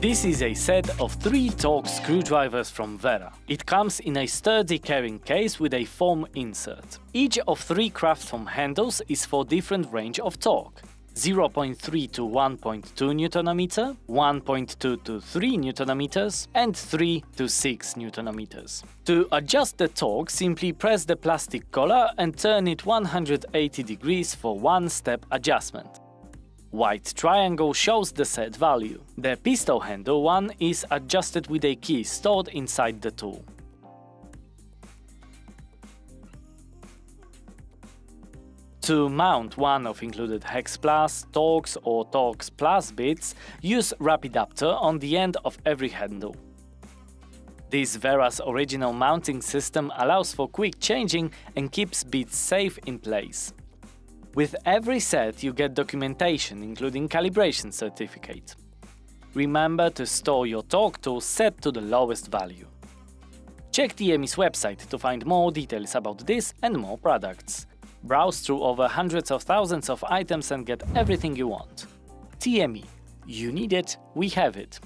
This is a set of three torque screwdrivers from Wera. It comes in a sturdy carrying case with a foam insert. Each of three Kraftform handles is for different range of torque. 0.3 to 1.2 Nm, 1.2 to 3 Nm, and 3 to 6 Nm. To adjust the torque, simply press the plastic collar and turn it 180 degrees for one step adjustment. White triangle shows the set value. The pistol handle one is adjusted with a key stored inside the tool. To mount one of included Hex Plus, Torx or Torx Plus bits, use Rapidaptor on the end of every handle. This Wera's original mounting system allows for quick changing and keeps bits safe in place. With every set you get documentation including calibration certificate. Remember to store your torque tool set to the lowest value. Check TME's website to find more details about this and more products. Browse through over hundreds of thousands of items and get everything you want. TME. You need it, we have it.